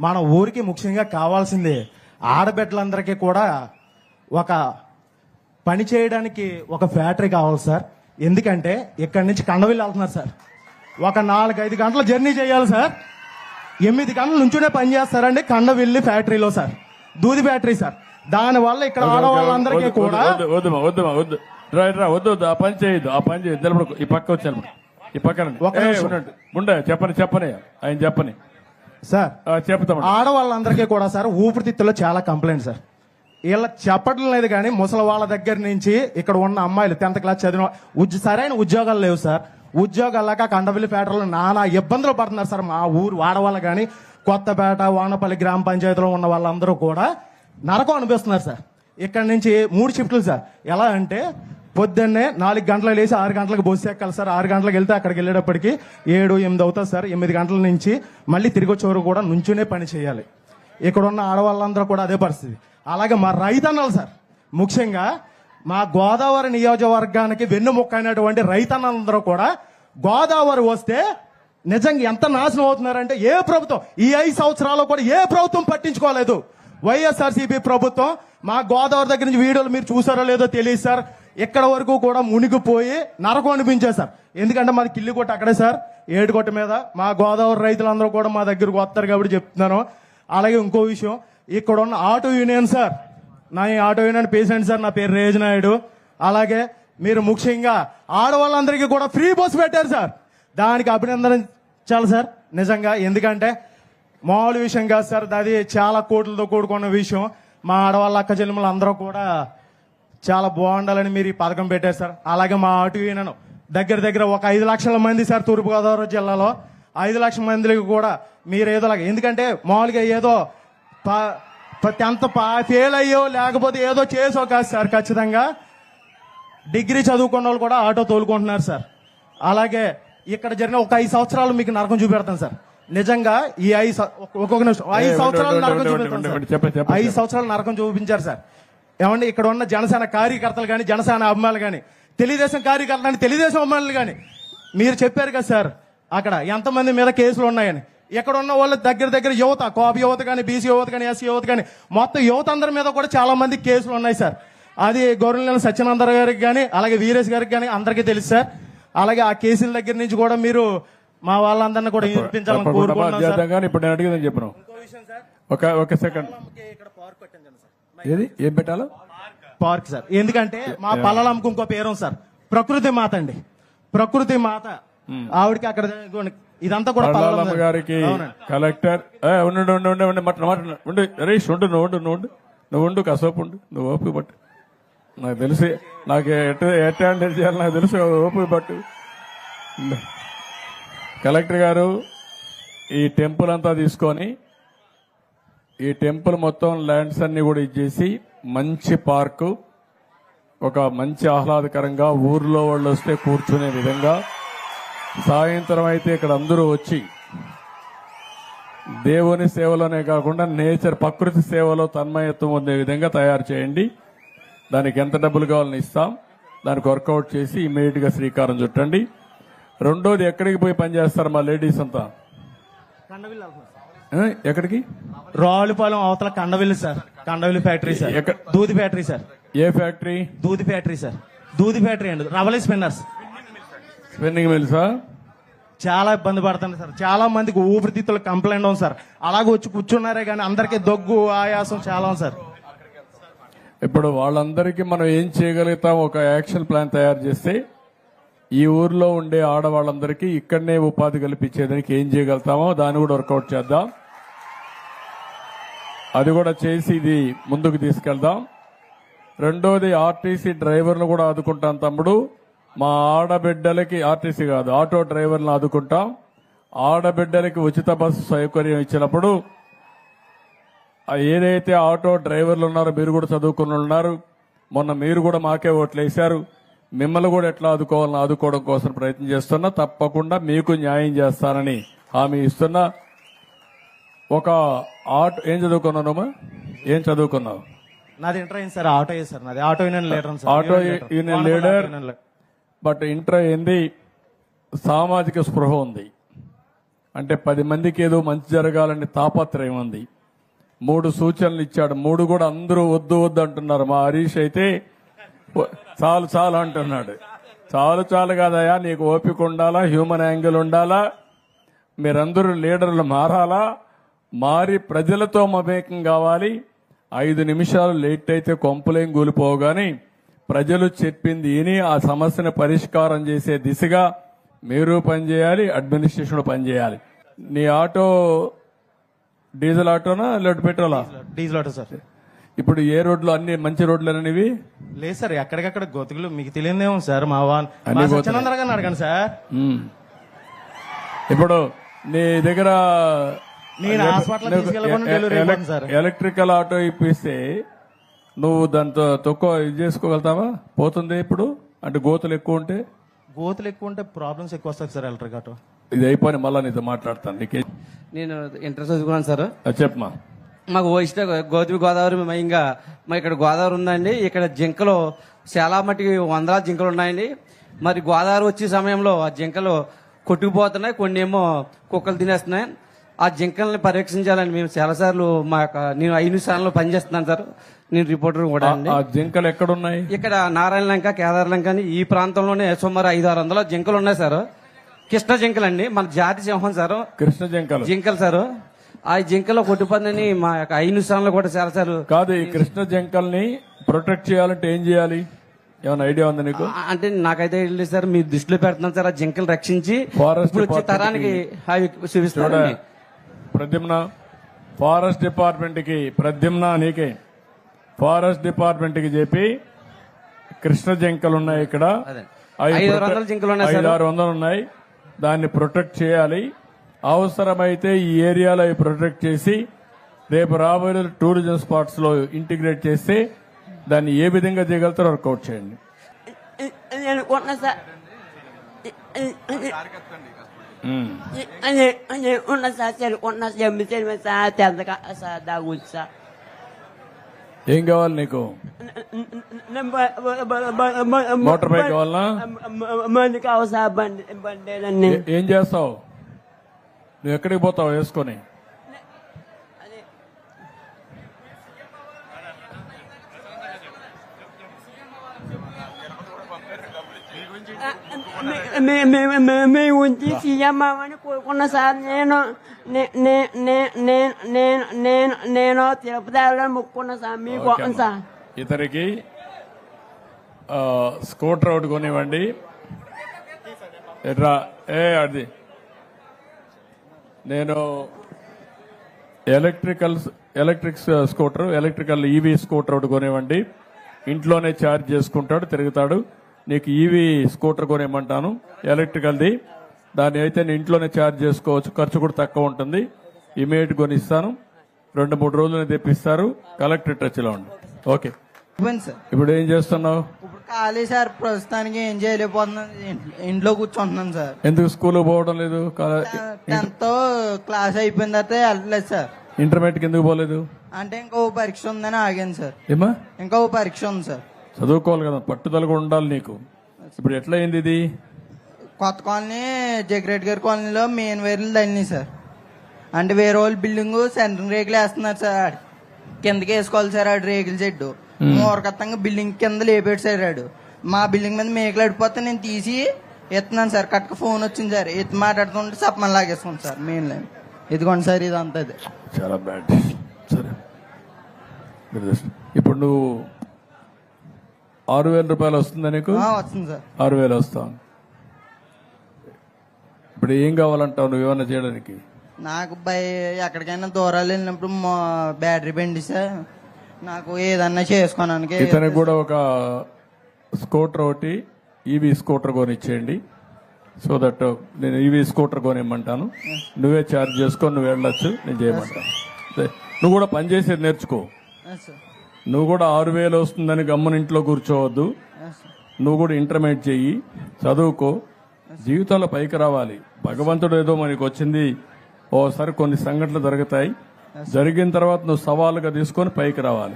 మన ఊరికి ముఖ్యంగా కావాల్సింది ఆడబిడ్డలందరికీ కూడా ఒక పని చేయడానికి ఒక ఫ్యాక్టరీ కావాలి సార్. ఎందుకంటే ఇక్కడి నుంచి కండవిల్లి వెళ్తున్నారు సార్. ఒక నాలుగైదు గంటల జర్నీ చేయాలి సార్. ఎనిమిది గంటల నుంచునే పని చేస్తారండి కండవిల్లి ఫ్యాక్టరీలో సార్. దూది ఫ్యాక్టరీ సార్. దానివల్ల ఇక్కడ ఆడవాళ్ళందరికీ కూడా వద్దు, వద్దు వద్దు మా, వద్దు. రా వద్దు వద్దు ఆ పని చేయొద్దు ఆ పని నిలబడు ఈ పక్క వచ్చాను ఈ పక్కన. ఉండే. చెప్పని చెప్పని. ఆయన చెప్పని. సార్ చెప్తాం ఆడవాళ్ళందరికీ కూడా సార్ ఊపిరితిత్తులో చాలా కంప్లైంట్ సార్. వీళ్ళ చెప్పడం లేదు కానీ ముసలి వాళ్ళ దగ్గర నుంచి ఇక్కడ ఉన్న అమ్మాయిలు టెన్త్ క్లాస్ చదివిన ఉద్య సరైన ఉద్యోగాలు లేవు సార్. ఉద్యోగాలు లేక కండవిల్లి పేటలో నానా ఇబ్బందులు పడుతున్నారు సార్ మా ఊరు వాడవాళ్ళు కానీ కొత్తపేట వానపల్లి గ్రామ పంచాయతీలో ఉన్న వాళ్ళందరూ కూడా నరకం అనిపిస్తున్నారు సార్. ఇక్కడ నుంచి మూడు షిఫ్ట్లు సార్. ఎలా అంటే పొద్దున్నే నాలుగు గంటలకు లేచి ఆరు గంటలకు బస్సు ఎక్కాలి సార్. ఆరు గంటలకు వెళ్తే అక్కడికి వెళ్ళేటప్పటికి ఏడు ఎనిమిది అవుతుంది సార్. ఎనిమిది గంటల నుంచి మళ్ళీ తిరిగి వచ్చేవారు కూడా నుంచునే పని చేయాలి. ఇక్కడ ఉన్న ఆడవాళ్ళందరూ కూడా అదే పరిస్థితి. అలాగే మా రైతన్నలు సార్. ముఖ్యంగా మా గోదావరి నియోజకవర్గానికి వెన్నుముక్క అయినటువంటి రైతన్నలందరూ కూడా గోదావరి వస్తే నిజంగా ఎంత నాశనం అవుతున్నారంటే ఏ ప్రభుత్వం ఈ ఐదు సంవత్సరాలు కూడా ఏ ప్రభుత్వం పట్టించుకోలేదు. వైఎస్ఆర్సీపీ ప్రభుత్వం మా గోదావరి దగ్గర నుంచి వీడియోలు మీరు చూసారో లేదో తెలియదు సార్. ఇక్కడ వరకు కూడా మునిగిపోయి నరకం అనిపించేది సార్. ఎందుకంటే మాది కిల్లి కొట్టు అక్కడే సార్. ఏడుకొట్ట మీద మా గోదావరి రైతులందరూ కూడా మా దగ్గరకు వస్తారు కాబట్టి చెప్తున్నాను. అలాగే ఇంకో విషయం ఇక్కడ ఉన్న ఆటో యూనియన్ సార్. నా ఈ ఆటో యూనియన్ పేషెంట్ సార్ నా పేరు రేజ్ నాయుడు. అలాగే మీరు ముఖ్యంగా ఆడవాళ్ళందరికీ కూడా ఫ్రీ బస్ పెట్టారు సార్. దానికి అభినందించాలి సార్ నిజంగా. ఎందుకంటే మామూలు విషయం కాదు సార్. అది చాలా కోట్లతో కూడుకున్న విషయం. మా ఆడవాళ్ళ అక్క చెల్లెములు అందరూ కూడా చాలా బాగుండాలని మీరు ఈ పథకం పెట్టారు సార్. అలాగే మా ఆటో యూనియన్ దగ్గర దగ్గర ఒక ఐదు లక్షల మంది సార్ తూర్పుగోదావరి జిల్లాలో ఐదు లక్షల మందికి కూడా మీరు ఏదో ఎందుకంటే మామూలుగా ఏదో టెన్త్ ఫెయిల్ అయ్యో లేకపోతే ఏదో చేసో కాదు సార్ ఖచ్చితంగా. డిగ్రీ చదువుకున్న వాళ్ళు కూడా ఆటో తోలుకుంటున్నారు సార్. అలాగే ఇక్కడ జరిగిన ఒక ఐదు సంవత్సరాలు మీకు నరకం చూపెడతాను సార్. నిజంగా ఈ ఐదు ఒక్కొక్క నిమిషం ఐదు సంవత్సరాలు నరకం చూపెడతాను ఐదు. సంవత్సరాలు నరకం చూపించారు సార్. ఏమండి ఇక్కడ ఉన్న జనసేన కార్యకర్తలు కానీ జనసేన అభిమానులు కానీ తెలుగుదేశం కార్యకర్తలు కానీ తెలుగుదేశం అభిమానులు కానీ మీరు చెప్పారు కదా సార్ అక్కడ ఎంతమంది మీద కేసులు ఉన్నాయని. ఇక్కడ ఉన్న వాళ్ళ దగ్గర దగ్గర యువత కోప యువత కానీ బీసీ యువత కానీ ఎస్సీ యువత కానీ మొత్తం యువత అందరి మీద కూడా చాలా మంది కేసులు ఉన్నాయి సార్. అది గౌరవ సత్యనందర గారికి కానీ అలాగే వీరేష్ గారికి కానీ అందరికీ తెలుసు సార్. అలాగే ఆ కేసుల దగ్గర నుంచి కూడా మీరు మా వాళ్ళందరినీ కూడా వినిపించాలని తప్పకుండా కోరుకుంటున్నాం సార్. ఒక ఒక సెకండ్ ఇక్కడ పార్క్ ఏది? ఏం పెట్టాలో? Park sir. ఎందుకంటే మా పల్లలంకు ఇంకో పేరు సార్. ప్రకృతి మాత అండి. ప్రకృతి మాత. ఆవిడకి అక్కడ ఇదంతా కూడా పల్లాలమ్మ. గారికి. కలెక్టర్. ఉండు ఉండు, ఉండు ఉండు ఉండు మట్ మాట ఉండు హరీష్ ఉండు నువ్వు ఉండు నువ్వు ఉండు. నువ్వు ఉండు కసోపు ఉండు. నువ్వు ఓపిక పట్టు. నాకు తెలిసి నాకు ఎట్ ఎట్ హ్యాండిల్ చేయాలి నాకు తెలుసు ఓపిక పట్టు. కలెక్టర్ గారు ఈ టెంపుల్ అంతా తీసుకొని ఈ టెంపుల్ మొత్తం ల్యాండ్స్ అన్ని కూడా ఇచ్చేసి మంచి పార్కు ఒక మంచి ఆహ్లాదకరంగా ఊర్లో వాళ్ళు వస్తే కూర్చునే విధంగా. సాయంత్రం అయితే ఇక్కడ అందరూ వచ్చి దేవుని సేవలోనే కాకుండా నేచర్ ప్రకృతి సేవలో తన్మయత్వం ఉండే విధంగా తయారు చేయండి. దానికి ఎంత డబ్బులు కావాలని ఇస్తాం. దానికి వర్కౌట్ చేసి ఇమీడియట్గా శ్రీకారం చుట్టండి. రెండోది ఎక్కడికి పోయి పనిచేస్తారు మా లేడీస్ అంతా? ఎక్కడికి? రావులపాలెం అవతల Kandavilli sir. Kandavilli factory sir. ఎక్కడ- దూది ఫ్యాక్టరీ సార్. ఏ ఫ్యాక్టరీ? దూది ఫ్యాక్టరీ సార్. దూది ఫ్యాక్టరీ అండి. రవలి స్పిన్నర్స్. స్పిన్నింగ్ మిల్సా చాలా ఇబ్బంది పడుతుంది సార్. చాలా మందికి ఊపిరితిత్తులు కంప్లైంట్ ఉంది సార్. అలాగే వచ్చి కూర్చున్నారే కానీ అందరికీ దగ్గు ఆయాసం చాలా ఉంది సార్. ఇప్పుడు వాళ్ళందరికీ మనం ఏం చేయగలుగుతాం? ఒక యాక్షన్ ప్లాన్ తయారు చేస్తే ఈ ఊర్లో ఉండే ఆడవాళ్ళందరికీ ఇక్కడనే ఉపాధి కల్పించేదానికి ఏం చేయగలుగుతామో దాన్ని కూడా వర్కౌట్ చేద్దాం. అది కూడా చేసి ఇది ముందుకు తీసుకెళ్దాం. రెండోది ఆర్టీసీ డ్రైవర్లు కూడా ఆదుకుంటాం తమ్ముడు. మా ఆడబిడ్డలకి ఆర్టీసీ కాదు ఆటో డ్రైవర్లను ఆదుకుంటాం. ఆడబిడ్డలకి ఉచిత బస్సు సౌకర్యం ఇచ్చినప్పుడు ఏదైతే ఆటో డ్రైవర్లు ఉన్నారో మీరు కూడా చదువుకుని ఉన్నారు. మొన్న మీరు కూడా మాకే ఓట్లు వేశారు. మిమ్మల్ని కూడా ఎట్లా ఆదుకోవాలని ఆదుకోవడం కోసం ప్రయత్నం చేస్తున్నా. తప్పకుండా మీకు న్యాయం చేస్తానని హామీ ఇస్తున్నా. ఒక ఆటో ఏం చదువుకున్నావు ఏం చదువుకున్నావు? నాది ఇంటర్ అయింది సార్ ఆటో సార్ నాది auto union leader auto union leader. But inter ఏంది సామాజిక స్పృహ ఉంది. అంటే పది మందికి ఏదో మంచి జరగాలని తాపత్రయం ఉంది. మూడు సూచనలు ఇచ్చాడు. మూడు కూడా అందరూ వద్దు వద్దు అంటున్నారు. మా హరీష్ అయితే "ఓ- చాలు చాలు అంటున్నాడు. చాలు చాలు కాదయా నీకు ఓపిక ఉండాలా హ్యూమన్ యాంగిల్ ఉండాలా మీరందరూ లీడర్లు మారాలా? మారి ప్రజలతో మమేకం కావాలి. ఐదు నిమిషాలు లేట్ అయితే కొంపలేం కూలిపోగాని ప్రజలు చెప్పింది విని ఆ సమస్యను పరిష్కారం చేసే దిశగా మీరు పనిచేయాలి అడ్మినిస్ట్రేషన్ పనిచేయాలి. నీ ఆటో డీజిల్ ఆటోనా లేకపోతే పెట్రోలా? Diesel auto sir. ఇప్పుడు ఏ రోడ్లు అన్ని మంచి రోడ్లు అనేవి? లేదు సార్ ఎక్కడికక్కడ గోతుకులు మీకు తెలియదేమో సార్ మా వాన్ అన్ని మా గోతులే. సత్యానందర గారిని అడగండి సార్. ఇప్పుడు నీ దగ్గర ఎలక్ట్రికల్ ఆటో ఇప్పిస్తే నువ్వు దాంతో తక్కువ ఇది చేసుకోగలుగుతావా? పోతుంది ఇప్పుడు? అంటే గోతులు ఎక్కువ ఉంటే? గోతులు ఎక్కువ ఉంటే ప్రాబ్లమ్స్ ఎక్కువ వస్తాయి సార్ ఎలక్ట్రిక్ ఆటో ఇది అయిపోయి మళ్ళా నీతో మాట్లాడతాను. నీకే నేను ఇంటర్ చదువుకున్నాను సార్. చెప్పమా? మాకు ఇష్ట గోదావరి గోదావరి ఇంకా మా ఇక్కడ గోదావరి ఉందండి. ఇక్కడ జింకలు చాలా మట్టుకి వందల జింకలు ఉన్నాయండి. మరి గోదావరి వచ్చే సమయంలో ఆ జింకలు కొట్టుకుపోతున్నాయి. కొన్ని ఏమో కుక్కలు తినేస్తున్నాయి. ఆ జింకల్ని పరీక్షించాలని మేము చాలాసార్లు మా యొక్క నేను ఐదు స్థానంలో పనిచేస్తున్నాను సార్. నేను రిపోర్టర్ కూడా అండి. ఆ జింకలు ఎక్కడున్నాయి? ఇక్కడ నారాయణ లంక కేదార్ లంక అని ఈ ప్రాంతంలోనే సుమారు ఐదు ఆరు వందల జింకలు ఉన్నాయి సార్. కృష్ణ జింకలు అండి మన జాతి సింహం సార్. కృష్ణ జింకలు. జింకలు సార్. ఆ జింకల కొట్టుపందని మా యొక్క ఐదు స్థానంలో కూడా చాలా సార్ కాదు ఈ కృష్ణ జింకల్ని ప్రొటెక్ట్ చేయాలంటే ఏం చేయాలి? ఏమైనా ఐడియా ఉందా నీకు? అంటే నాకైతే సార్. మీ దృష్టిలో పెడుతున్నాను సార్ ఆ జింకలు రక్షించి ఇప్పుడు వచ్చే తరానికి అవి ప్రద్యుమ్న ఫారెస్ట్ డిపార్ట్మెంట్కి ప్రద్యుమ్న నీకే ఫారెస్ట్ డిపార్ట్మెంట్కి చెప్పి కృష్ణ జింకలు ఉన్నాయి ఇక్కడ ఐదు. ఆరు వందలు ఉన్నాయి దాన్ని ప్రొటెక్ట్ చేయాలి అవసరమైతే ఈ ఏరియాలో అవి ప్రొటెక్ట్ చేసి రేపు రాబోయే టూరిజం స్పాట్స్లో ఇంటిగ్రేట్ చేస్తే దాన్ని ఏ విధంగా చేయగలుగుతారో వర్కౌట్ చేయండి కొన్న సార్ ఉమ్. నేను ఉన్న సార్ సరే కొన్న జమ్మి సరే సార్ తెల్లగా సార్ దాగుంది సార్ ఏం కావాలి నీకు? మోటార్ బైక్ కావాలి ఏం చేస్తావు? నువ్వు ఎక్కడికి పోతావు వేసుకొని? మేము ఉంచి సీఎం అవ్వని కోరుకున్న సార్ నేను నే- నే- నే- నేను నేను నేను నేను తిరుపతి వెళ్ళాలని మొక్కుకున్నా సార్ మీకు ఓకే అమ్మా. సార్ ఇతనికి ఆ, స్కూటర్ ఒకటి కొనివ్వండి. ఎట్రా ఏ అది నేను electrical electric scooter electrical EV scooter ఒకటి కొనివ్వండి. ఇంట్లోనే ఛార్జ్ చేసుకుంటాడు తిరుగుతాడు. నీకు ఈవీ స్కూటర్ కొనివ్వమంటాను. ఎలక్ట్రికల్ది దాన్ని అయితే నేను ఇంట్లోనే ఛార్జ్ చేసుకోవచ్చు. ఖర్చు కూడా తక్కువ ఉంటుంది. ఇమీడియట్ కొనిస్తాను. రెండు మూడు రోజులు తెప్పిస్తారు. కలెక్టర్ టచ్లో ఉండు. ఓకే ఇప్పుడు ఏం చేస్తున్నావు? ఇప్పుడు ఖాళీ సార్ ప్రస్తుతానికి ఏం చేయలేకపోతున్నాను. ఇంట్లో- ఇంట్లో కూర్చుంటున్నాను సార్. ఎందుకు స్కూల్ పోవడం లేదు? టెన్త్ క్లాస్ అయిపోయిన తర్వాత వెళ్ళలేదు సార్. ఇంటర్మీడియట్ ఎందుకు పోలేదు? అంటే ఇంకో పరీక్ష ఉందని ఆగాను సార్. ఏమా ఇంకో పరీక్ష ఉంది సార్. చదువుకోవాలి కదా పట్టుదల కూడా ఉండాలి నీకు. ఇప్పుడు ఎట్లా అయింది ఇది? కొత్త కాలనీ జగ్రెడ్ గారి కాలనీలో మెయిన్ వైర్లు తల్లినాయి సార్. అంటే వేరే వాళ్ళు బిల్డింగ్ సెంట్రింగ్ రేకులు వేస్తున్నారు సార్ ఆడు. కిందకి వేసుకోవాలి సార్ ఆడు రేకుల చెడ్డు మూరకత్తంగా బిల్డింగ్ కింద లేపాడు సార్ ఆడు. మా బిల్డింగ్ మీద మేకలు అడిపోతే నేను తీసి ఎత్తున్నాను సార్. కట్టుకు ఫోన్ వచ్చింది సార్. ఎత్తి మాట్లాడుతుంటే సప్పమని లాగేసుకోండి సార్ మెయిన్ లైన్ ఇదిగోండి సార్ ఇదంతా ఇది. చాలా బ్యాడ్ సరే. ఇప్పుడు నువ్వు ఆరు వేల రూపాయలు వస్తుందా నీకు? వస్తుంది సార్. ఆరు వేలు వస్తావు ఇప్పుడు ఏం కావాలంటావు నువ్వు ఏమన్నా చేయడానికి? నాకు బై ఎక్కడికైనా దూరాలు వెళ్ళినప్పుడు బ్యాటరీ బండి సార్. నాకు ఏదన్నా చేసుకోవడానికి ఇతనికి కూడా ఒక స్కూటర్ ఒకటి ఈవీ స్కూటర్ కొనిచ్చేయండి. సో దట్ నేను ఈవీ స్కూటర్ కొనిమ్మంటాను. నువ్వే ఛార్జ్ చేసుకొని నువ్వు వెళ్ళొచ్చు నేను చేయమంటాను. నువ్వు కూడా పని చేసేది నేర్చుకో. సార్ నువ్వు కూడా ఆరు వేలు వస్తుందని గమ్మున ఇంట్లో కూర్చోవద్దు. నువ్వు కూడా ఇంటర్మీడియట్ చెయ్యి. చదువుకో. జీవితంలో పైకి రావాలి. భగవంతుడు ఏదో మనకి వచ్చింది. ఓసారి కొన్ని సంఘటనలు జరుగుతాయి. జరిగిన తర్వాత నువ్వు సవాలుగా తీసుకొని పైకి రావాలి.